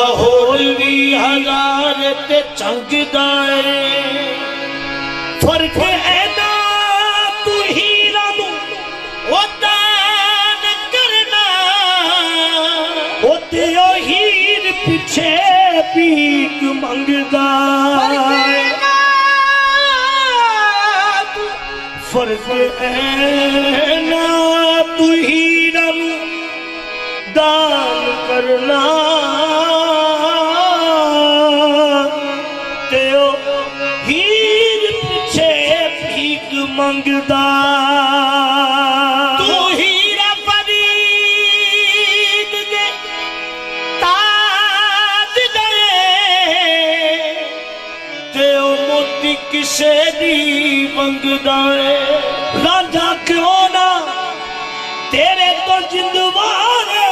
ਹੋਰ ਵੀ ਹਜ਼ਾਰ ਤੇ ਚੰਗਦਾ ਏ। ਫ਼ਰਕ ਐਨਾ ਤੂੰ ਹੀਰਾ ਨੂੰ ਉਹ ਦਾਨ ਕਰਨਾ। ਉਹ ਤੇ ਉਹ ਹੀਰ ਪਿੱਛੇ ਭੀਖ ਮੰਗਦਾ ਫ਼ਰਕ ਐਨਾ ਤੂੰ ਹੀਰਾ ਨੂੰ ਦਾਨ ਕਰਨਾ। ਮੰਗਦਾ। ਤੂੰ ਹੀਰਾ ਫਰੀਦ ਦੇ ਤਾਜ ਗਏ ਤੇ ਉਹ ਮੋਤੀ ਕਿਸੇ ਦੀ ਮੰਗਦਾ ਏ। ਰਾਂਝਾ ਕਿਉਂ ਨਾ। ਤੇਰੇ ਤੋਂ ਜਿੰਦਵਾਰੇ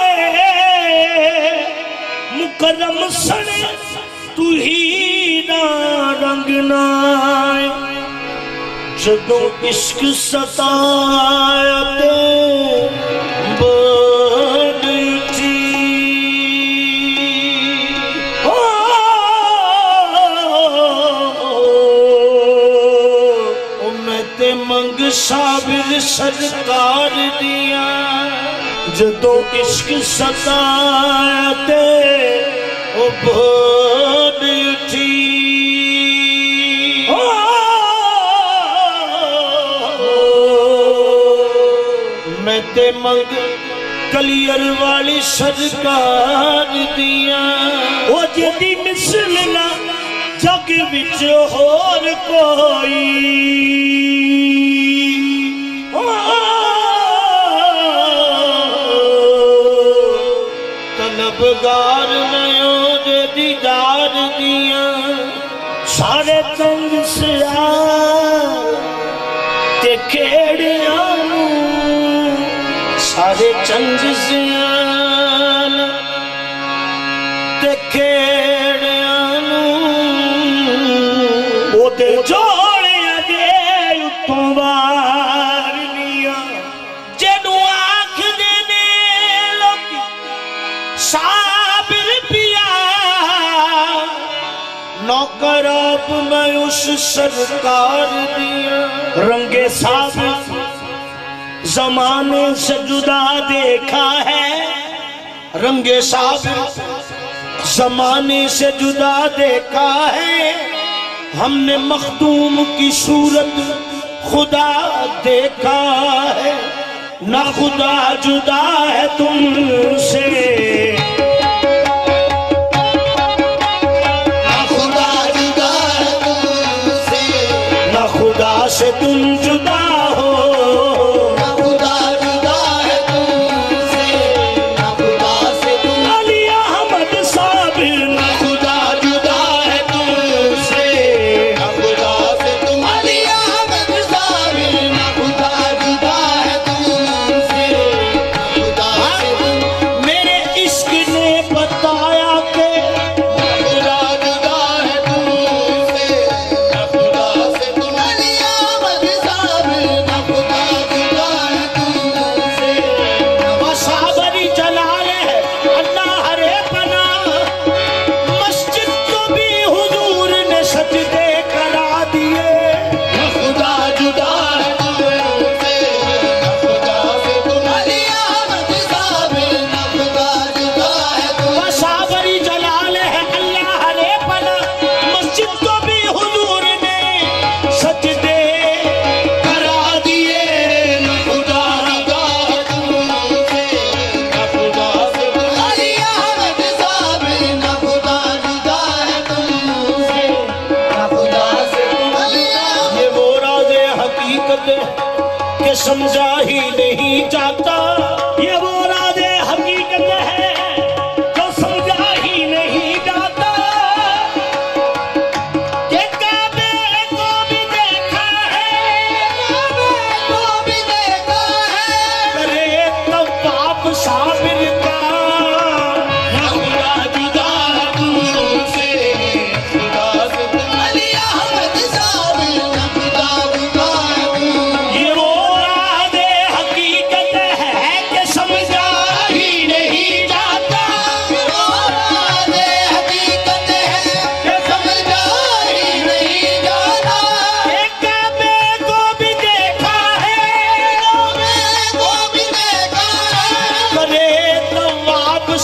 ਮੁਕਰਮ ਸਣੇ। ਤੂੰ ਹੀ ਨਾ ਰੰਗਨਾ ਜਦੋਂ ਇਸ਼ਕ ਸਤਾਇਆ ਤੇ ਬੜ ਉੱਠੀ ਓ ਮੈਂ ਤੇ ਮੰਗ ਸਾਬਿਰ ਸਰਕਾਰ ਦੀਆਂ ਜਦੋਂ ਇਸ਼ਕ ਸਤਾਇਆ ਤੇ ਉਹ मग कलियर वाली सरकार दिया। ओ जेदी मिसल ना जग बिच होर कोई। तलबगार नयो जे दीदार दिया। सारे तंग सिया ते کيڙيان جوڙي جڏو آک ساپ پي نوڪر ميوس سنگي صاف زمانے سے جدا دیکھا ہے۔ رنگ صاحب زمانے سے جدا دیکھا ہے۔ ہم نے مخدوم کی صورت خدا دیکھا ہے۔ نہ خدا جدا ہے تم سے۔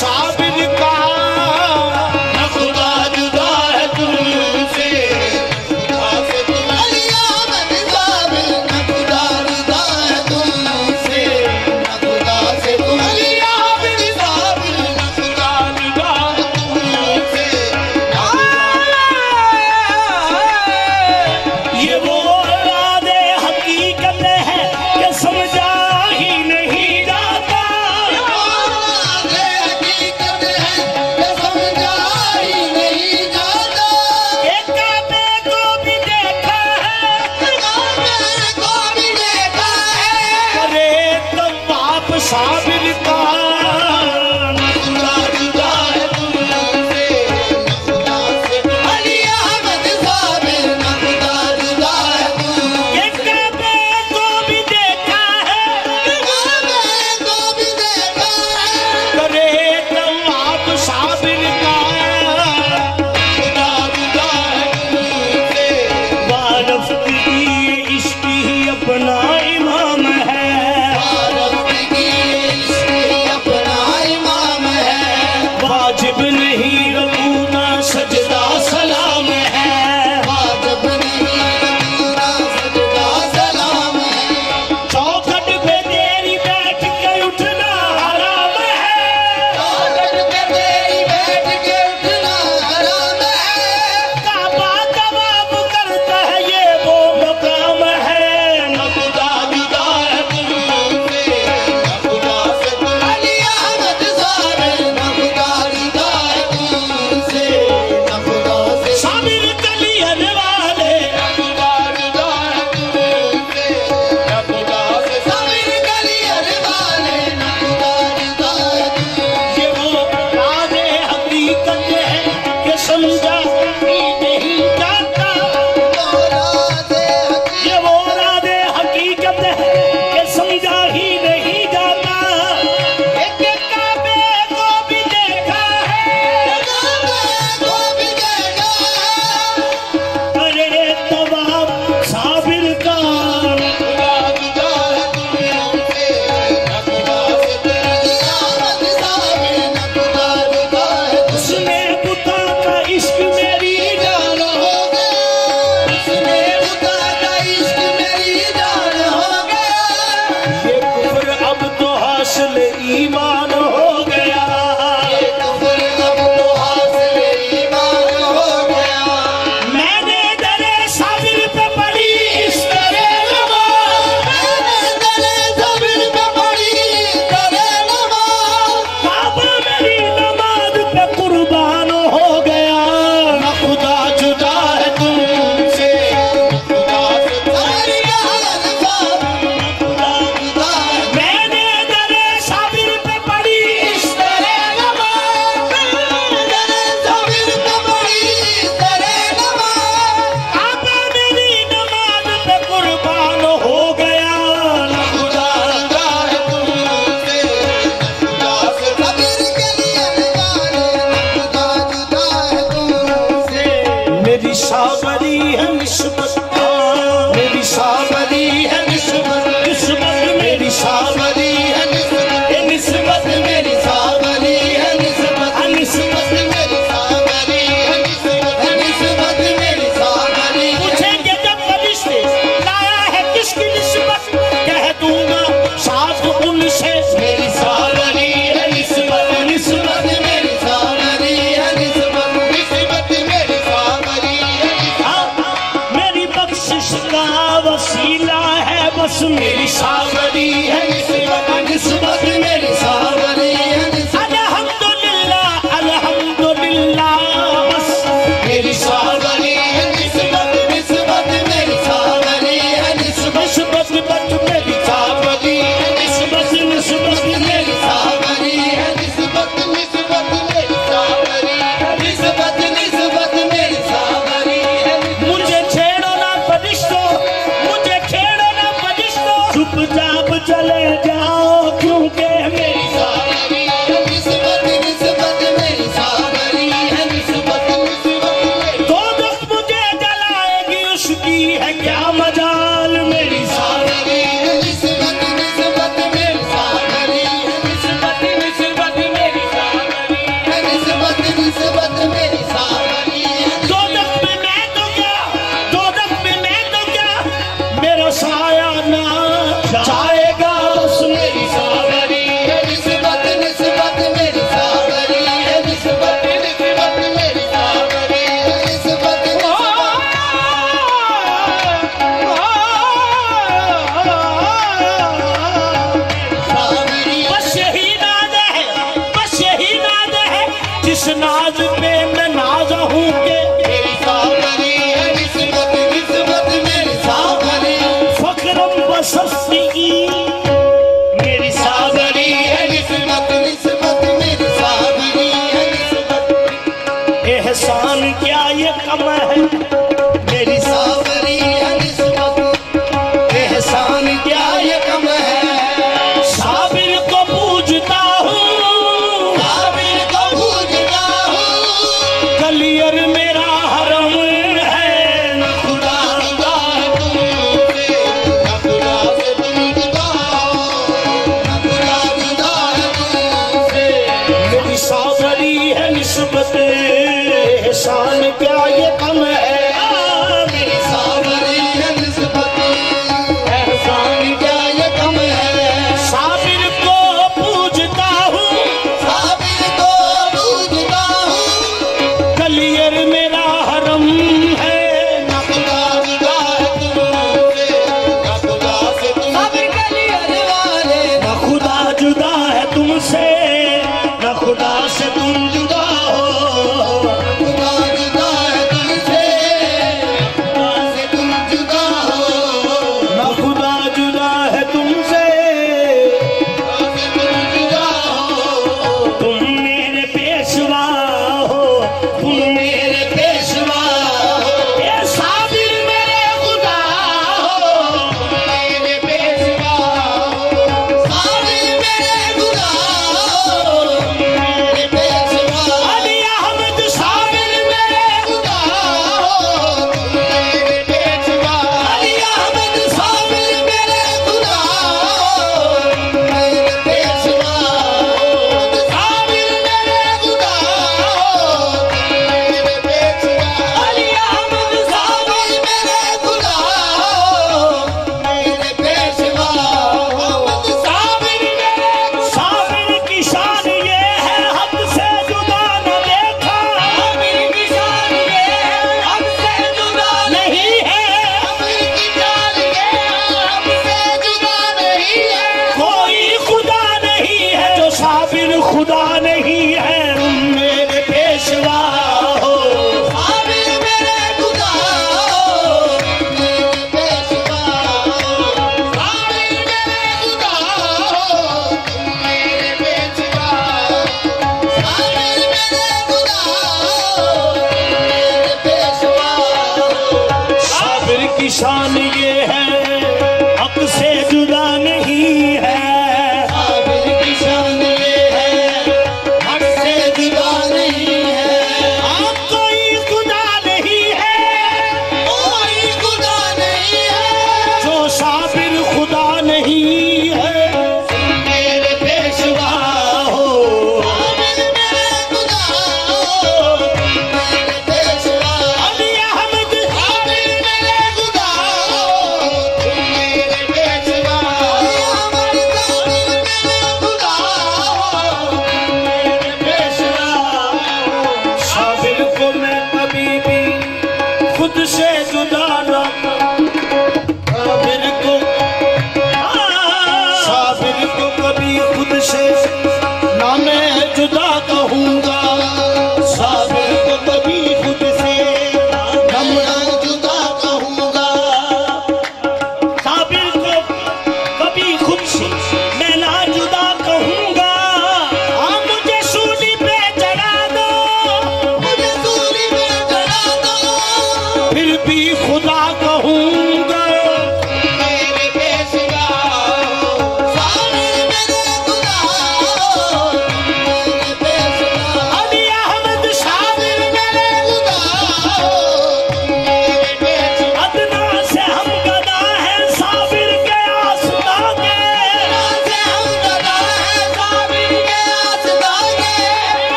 সাবে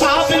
Stop it.